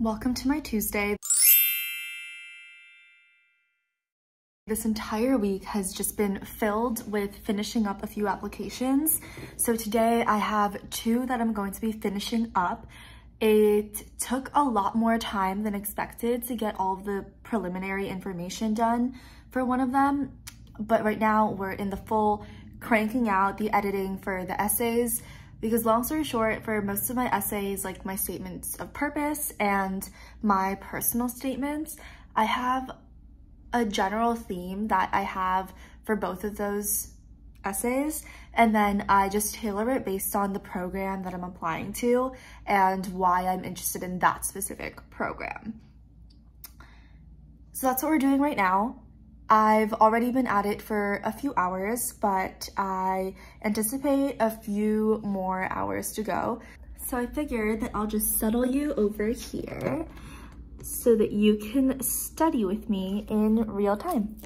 Welcome to my Tuesday. This entire week has just been filled with finishing up a few applications. So today I have two that I'm going to be finishing up. It took a lot more time than expected to get all of the preliminary information done for one of them. But right now we're in the full cranking out the editing for the essays because long story short, for most of my essays, like my statements of purpose and my personal statements, I have a general theme that I have for both of those essays and then I just tailor it based on the program that I'm applying to and why I'm interested in that specific program. So that's what we're doing right now. I've already been at it for a few hours, but I anticipate a few more hours to go. So I figured that I'll just settle you over here so that you can study with me in real time.